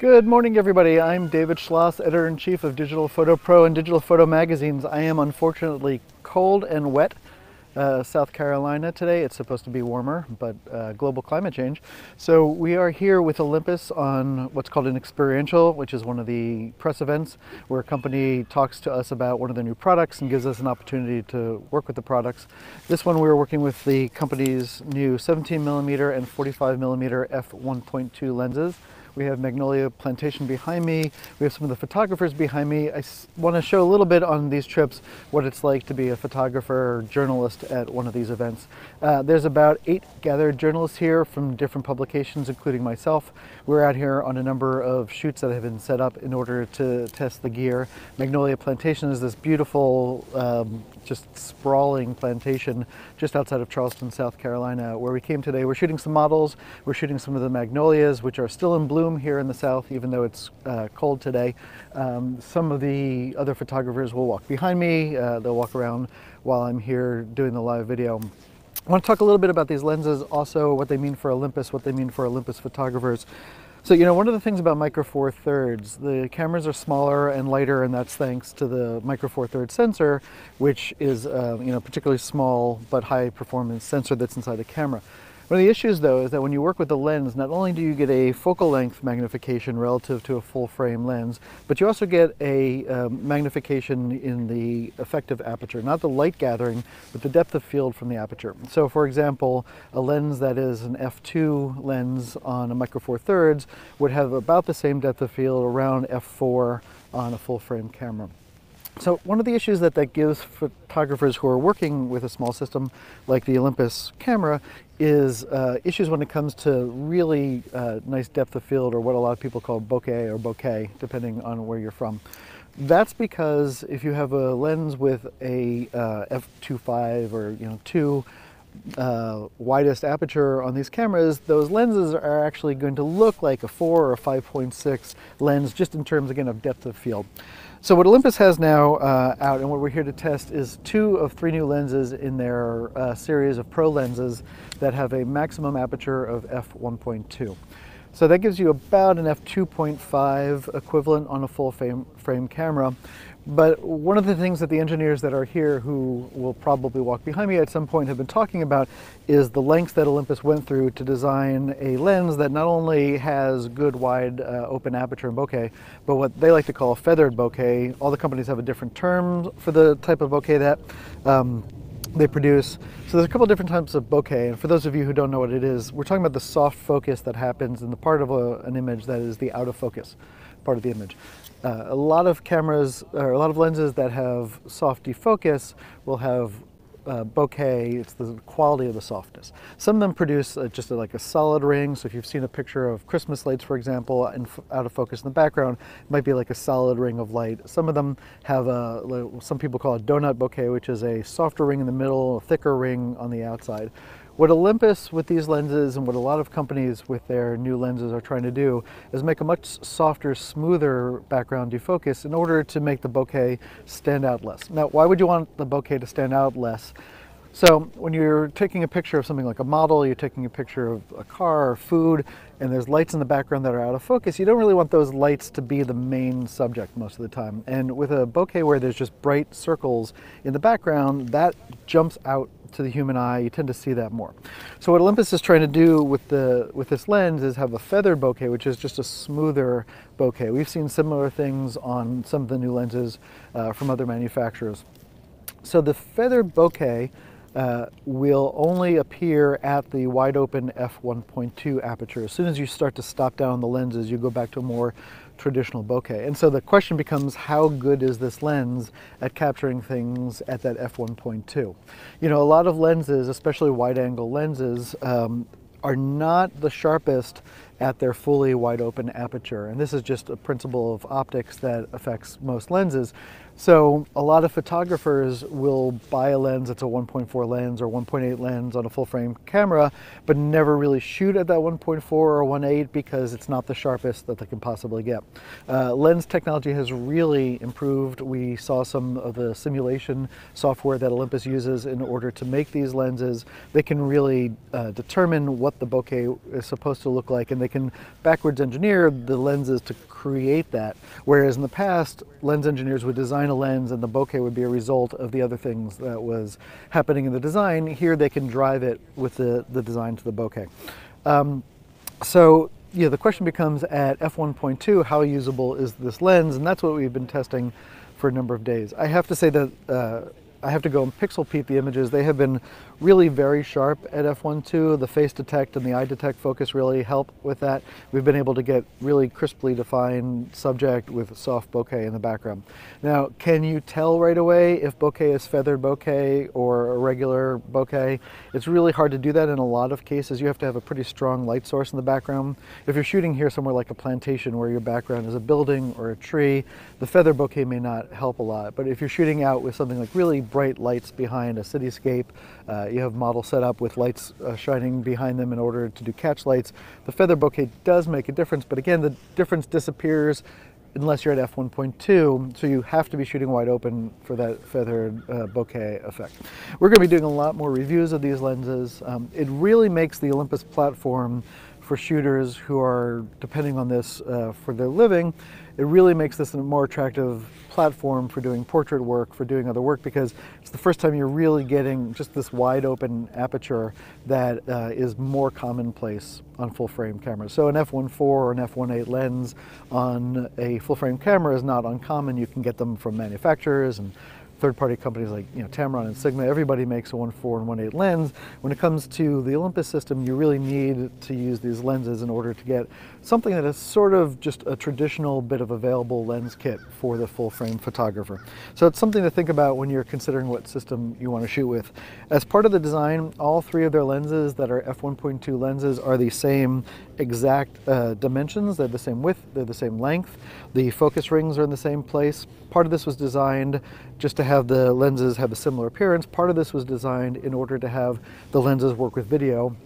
Good morning, everybody. I'm David Schloss, editor-in-chief of Digital Photo Pro and Digital Photo Magazines. I am unfortunately cold and wet. Uh, South Carolina today. It's supposed to be warmer, but uh, global climate change. So we are here with Olympus on what's called an experiential, which is one of the press events where a company talks to us about one of their new products and gives us an opportunity to work with the products. This one we were working with the company's new 17 millimeter and 45 millimeter f1.2 lenses. We have Magnolia Plantation behind me. We have some of the photographers behind me. I want to show a little bit on these trips what it's like to be a photographer or journalist at one of these events. Uh, there's about eight gathered journalists here from different publications, including myself. We're out here on a number of shoots that have been set up in order to test the gear. Magnolia Plantation is this beautiful, um, just sprawling plantation just outside of Charleston, South Carolina, where we came today. We're shooting some models. We're shooting some of the magnolias, which are still in bloom bloom here in the south, even though it's uh, cold today. Um, some of the other photographers will walk behind me. Uh, they'll walk around while I'm here doing the live video. I want to talk a little bit about these lenses, also what they mean for Olympus, what they mean for Olympus photographers. So, you know, one of the things about Micro Four Thirds, the cameras are smaller and lighter, and that's thanks to the Micro Four Thirds sensor, which is, uh, you know, particularly small but high performance sensor that's inside the camera. One of the issues though is that when you work with the lens, not only do you get a focal length magnification relative to a full frame lens, but you also get a um, magnification in the effective aperture, not the light gathering, but the depth of field from the aperture. So for example, a lens that is an f2 lens on a micro four thirds would have about the same depth of field around f4 on a full frame camera. So one of the issues that that gives photographers who are working with a small system like the Olympus camera is uh, issues when it comes to really uh, nice depth of field or what a lot of people call bokeh or bokeh, depending on where you're from. That's because if you have a lens with a uh, f2.5 or you know 2 uh, widest aperture on these cameras, those lenses are actually going to look like a 4 or a 5.6 lens just in terms again of depth of field. So what Olympus has now uh, out and what we're here to test is two of three new lenses in their uh, series of pro lenses that have a maximum aperture of f1.2. So that gives you about an f2.5 equivalent on a full frame, frame camera. But one of the things that the engineers that are here who will probably walk behind me at some point have been talking about is the lengths that Olympus went through to design a lens that not only has good wide uh, open aperture and bokeh, but what they like to call feathered bokeh. All the companies have a different term for the type of bokeh that um, they produce. So there's a couple different types of bokeh, and for those of you who don't know what it is, we're talking about the soft focus that happens in the part of a, an image that is the out of focus part of the image. Uh, a lot of cameras, or a lot of lenses that have soft defocus will have uh, bokeh, it's the quality of the softness. Some of them produce uh, just a, like a solid ring, so if you've seen a picture of Christmas lights, for example, and out of focus in the background, it might be like a solid ring of light. Some of them have a, some people call it donut bokeh, which is a softer ring in the middle, a thicker ring on the outside. What Olympus with these lenses and what a lot of companies with their new lenses are trying to do is make a much softer, smoother background defocus in order to make the bokeh stand out less. Now, why would you want the bokeh to stand out less? So when you're taking a picture of something like a model, you're taking a picture of a car or food, and there's lights in the background that are out of focus, you don't really want those lights to be the main subject most of the time. And with a bokeh where there's just bright circles in the background, that jumps out to the human eye, you tend to see that more. So what Olympus is trying to do with the with this lens is have a feathered bokeh, which is just a smoother bokeh. We've seen similar things on some of the new lenses uh, from other manufacturers. So the feathered bokeh uh, will only appear at the wide open f1.2 aperture. As soon as you start to stop down the lenses, you go back to a more traditional bokeh. And so the question becomes, how good is this lens at capturing things at that f1.2? You know, a lot of lenses, especially wide angle lenses, um, are not the sharpest at their fully wide open aperture. And this is just a principle of optics that affects most lenses. So a lot of photographers will buy a lens that's a 1.4 lens or 1.8 lens on a full frame camera, but never really shoot at that 1.4 or 1.8 because it's not the sharpest that they can possibly get. Uh, lens technology has really improved. We saw some of the simulation software that Olympus uses in order to make these lenses. They can really uh, determine what the bokeh is supposed to look like and they can backwards engineer the lenses to create that. Whereas in the past, lens engineers would design a lens and the bokeh would be a result of the other things that was happening in the design. Here they can drive it with the, the design to the bokeh. Um, so yeah, the question becomes at f1.2, how usable is this lens? And that's what we've been testing for a number of days. I have to say that uh, I have to go and pixel peep the images. They have been really very sharp at f1.2. The face detect and the eye detect focus really help with that. We've been able to get really crisply defined subject with soft bokeh in the background. Now, can you tell right away if bokeh is feathered bokeh or a regular bokeh? It's really hard to do that in a lot of cases. You have to have a pretty strong light source in the background. If you're shooting here somewhere like a plantation where your background is a building or a tree, the feather bokeh may not help a lot. But if you're shooting out with something like really bright lights behind a cityscape. Uh, you have models set up with lights uh, shining behind them in order to do catch lights. The feather bokeh does make a difference, but again, the difference disappears unless you're at f1.2, so you have to be shooting wide open for that feathered uh, bokeh effect. We're going to be doing a lot more reviews of these lenses. Um, it really makes the Olympus platform for shooters who are depending on this uh, for their living, it really makes this a more attractive platform for doing portrait work, for doing other work, because it's the first time you're really getting just this wide open aperture that uh, is more commonplace on full frame cameras. So an f1.4 or an f1.8 lens on a full frame camera is not uncommon. You can get them from manufacturers and third-party companies like you know, Tamron and Sigma, everybody makes a 1.4 and 1.8 lens. When it comes to the Olympus system, you really need to use these lenses in order to get something that is sort of just a traditional bit of available lens kit for the full-frame photographer. So it's something to think about when you're considering what system you want to shoot with. As part of the design, all three of their lenses that are f1.2 lenses are the same exact uh, dimensions. They're the same width, they're the same length. The focus rings are in the same place. Part of this was designed just to have the lenses have a similar appearance. Part of this was designed in order to have the lenses work with video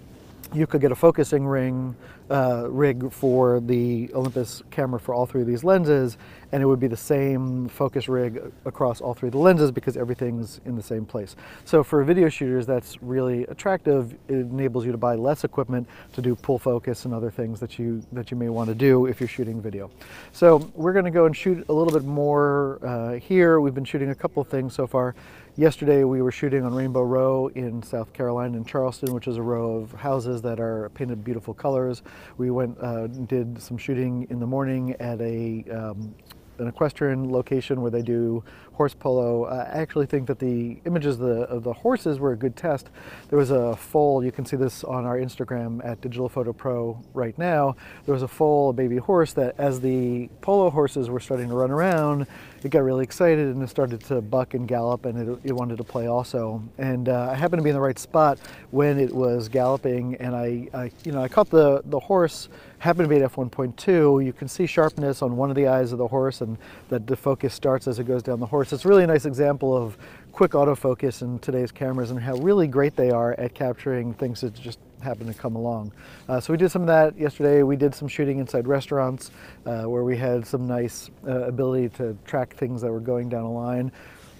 you could get a focusing ring uh, rig for the Olympus camera for all three of these lenses, and it would be the same focus rig across all three of the lenses because everything's in the same place. So for video shooters, that's really attractive. It enables you to buy less equipment to do pull focus and other things that you that you may want to do if you're shooting video. So we're going to go and shoot a little bit more uh, here. We've been shooting a couple of things so far. Yesterday we were shooting on Rainbow Row in South Carolina in Charleston, which is a row of houses that are painted beautiful colors. We went uh, did some shooting in the morning at a um, an equestrian location where they do horse polo. I actually think that the images of the, of the horses were a good test. There was a foal, you can see this on our Instagram at Digital Photo Pro right now. There was a foal, a baby horse, that as the polo horses were starting to run around, it got really excited and it started to buck and gallop and it, it wanted to play also. And uh, I happened to be in the right spot when it was galloping and I, I you know, I caught the, the horse happened to be at f1.2. You can see sharpness on one of the eyes of the horse and that the focus starts as it goes down the horse. It's really a nice example of quick autofocus in today's cameras and how really great they are at capturing things that just happen to come along. Uh, so we did some of that yesterday. We did some shooting inside restaurants uh, where we had some nice uh, ability to track things that were going down a line.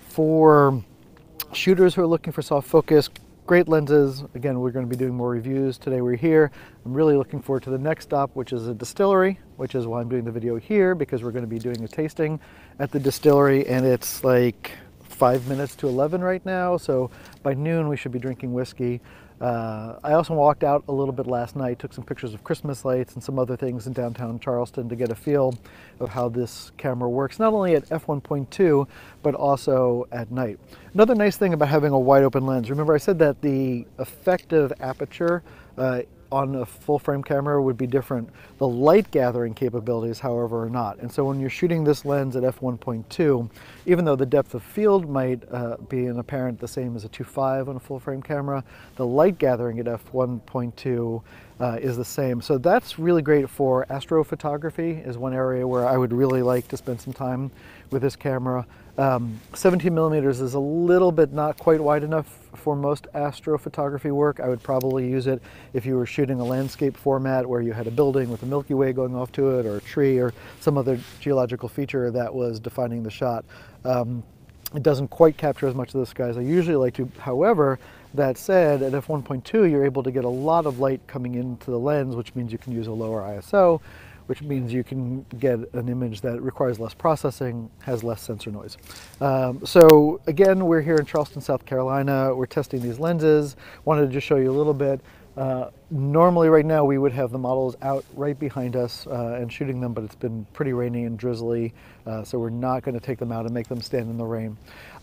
For shooters who are looking for soft focus, great lenses. Again, we're going to be doing more reviews. Today we're here. I'm really looking forward to the next stop, which is a distillery, which is why I'm doing the video here, because we're going to be doing a tasting at the distillery, and it's like five minutes to 11 right now, so by noon we should be drinking whiskey. Uh, I also walked out a little bit last night, took some pictures of Christmas lights and some other things in downtown Charleston to get a feel of how this camera works, not only at f1.2, but also at night. Another nice thing about having a wide open lens, remember I said that the effective aperture uh, on a full frame camera would be different. The light gathering capabilities, however, are not. And so when you're shooting this lens at f1.2, even though the depth of field might uh, be an apparent the same as a 2.5 on a full frame camera, the light gathering at f1.2 uh, is the same. So that's really great for astrophotography is one area where I would really like to spend some time with this camera. Um, 17 millimeters is a little bit not quite wide enough for most astrophotography work. I would probably use it if you were shooting a landscape format where you had a building with a Milky Way going off to it or a tree or some other geological feature that was defining the shot. Um, it doesn't quite capture as much of the sky as I usually like to. However, that said, at f1.2 you're able to get a lot of light coming into the lens, which means you can use a lower ISO, which means you can get an image that requires less processing, has less sensor noise. Um, so again, we're here in Charleston, South Carolina. We're testing these lenses. Wanted to just show you a little bit. Uh, normally right now we would have the models out right behind us uh, and shooting them, but it's been pretty rainy and drizzly, uh, so we're not going to take them out and make them stand in the rain.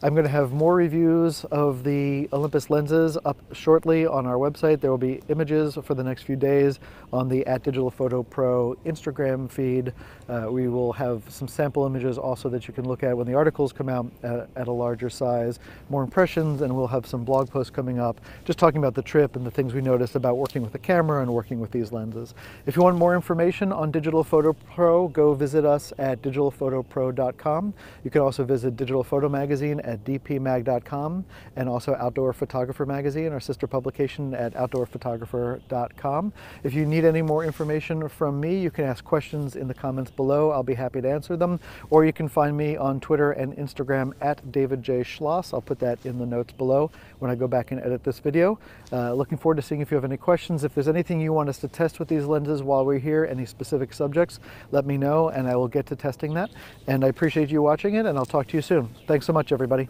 I'm going to have more reviews of the Olympus lenses up shortly on our website. There will be images for the next few days on the at Digital Photo Pro Instagram feed. Uh, we will have some sample images also that you can look at when the articles come out at, at a larger size, more impressions, and we'll have some blog posts coming up just talking about the trip and the things we noticed about working with the camera and working with these lenses. If you want more information on Digital Photo Pro, go visit us at digitalphotopro.com. You can also visit Digital Photo Magazine at dpmag.com and also Outdoor Photographer Magazine, our sister publication at outdoorphotographer.com. If you need any more information from me, you can ask questions in the comments below. I'll be happy to answer them. Or you can find me on Twitter and Instagram at David J. Schloss. I'll put that in the notes below when I go back and edit this video. Uh, looking forward to seeing if you have any questions if there's anything you want us to test with these lenses while we're here, any specific subjects, let me know and I will get to testing that. And I appreciate you watching it and I'll talk to you soon. Thanks so much, everybody.